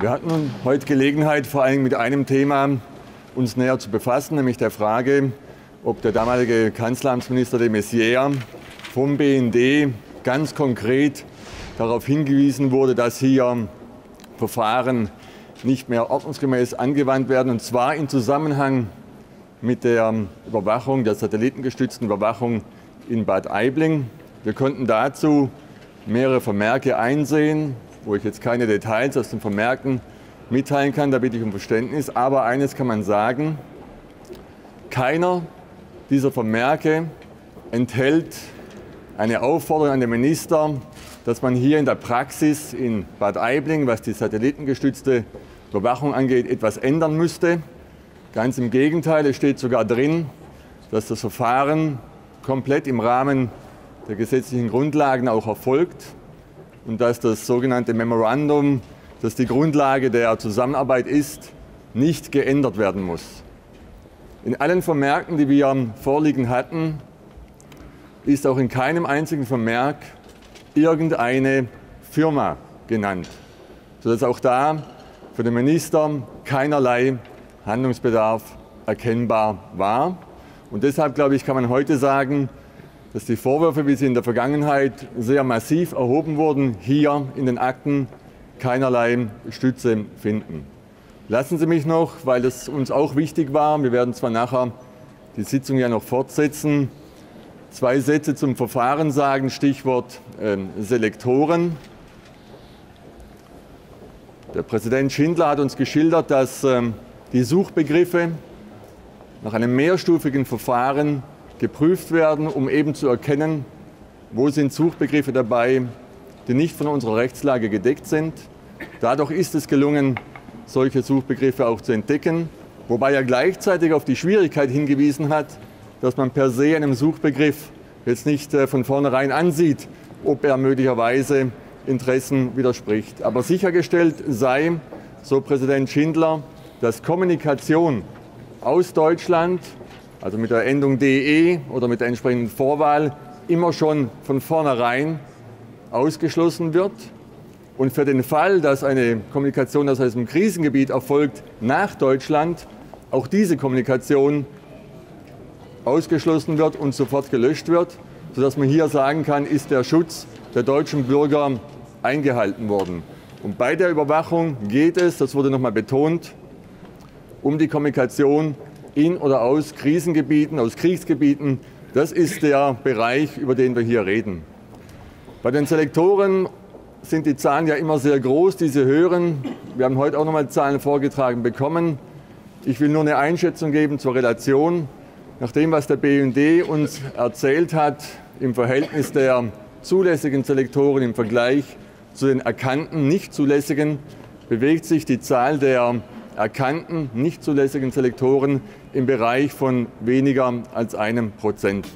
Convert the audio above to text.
Wir hatten heute Gelegenheit, vor allem mit einem Thema uns näher zu befassen, nämlich der Frage, ob der damalige Kanzleramtsminister de Maizière vom BND ganz konkret darauf hingewiesen wurde, dass hier Verfahren nicht mehr ordnungsgemäß angewandt werden, und zwar in Zusammenhang mit der Überwachung, der satellitengestützten Überwachung in Bad Aibling. Wir konnten dazu mehrere Vermerke einsehen, wo ich jetzt keine Details aus den Vermerken mitteilen kann, da bitte ich um Verständnis. Aber eines kann man sagen, keiner dieser Vermerke enthält eine Aufforderung an den Minister, dass man hier in der Praxis in Bad Aibling, was die satellitengestützte Überwachung angeht, etwas ändern müsste. Ganz im Gegenteil, es steht sogar drin, dass das Verfahren komplett im Rahmen der gesetzlichen Grundlagen auch erfolgt und dass das sogenannte Memorandum, das die Grundlage der Zusammenarbeit ist, nicht geändert werden muss. In allen Vermerken, die wir vorliegen hatten, ist auch in keinem einzigen Vermerk irgendeine Firma genannt, sodass auch da für den Minister keinerlei Handlungsbedarf erkennbar war. Und deshalb, glaube ich, kann man heute sagen, dass die Vorwürfe, wie sie in der Vergangenheit sehr massiv erhoben wurden, hier in den Akten keinerlei Stütze finden. Lassen Sie mich noch, weil es uns auch wichtig war, wir werden zwar nachher die Sitzung ja noch fortsetzen, zwei Sätze zum Verfahren sagen, Stichwort äh, Selektoren. Der Präsident Schindler hat uns geschildert, dass äh, die Suchbegriffe nach einem mehrstufigen Verfahren geprüft werden, um eben zu erkennen, wo sind Suchbegriffe dabei, die nicht von unserer Rechtslage gedeckt sind. Dadurch ist es gelungen, solche Suchbegriffe auch zu entdecken, wobei er gleichzeitig auf die Schwierigkeit hingewiesen hat, dass man per se einem Suchbegriff jetzt nicht äh, von vornherein ansieht, ob er möglicherweise Interessen widerspricht. Aber sichergestellt sei, so Präsident Schindler, dass Kommunikation aus Deutschland also mit der Endung DE oder mit der entsprechenden Vorwahl, immer schon von vornherein ausgeschlossen wird. Und für den Fall, dass eine Kommunikation aus einem Krisengebiet erfolgt nach Deutschland, auch diese Kommunikation ausgeschlossen wird und sofort gelöscht wird, sodass man hier sagen kann, ist der Schutz der deutschen Bürger eingehalten worden. Und bei der Überwachung geht es, das wurde nochmal betont, um die Kommunikation in oder aus Krisengebieten, aus Kriegsgebieten. Das ist der Bereich, über den wir hier reden. Bei den Selektoren sind die Zahlen ja immer sehr groß, diese höheren. Wir haben heute auch noch mal Zahlen vorgetragen bekommen. Ich will nur eine Einschätzung geben zur Relation. Nach dem, was der BND uns erzählt hat, im Verhältnis der zulässigen Selektoren im Vergleich zu den erkannten nicht zulässigen, bewegt sich die Zahl der erkannten nicht zulässigen Selektoren im Bereich von weniger als einem Prozent.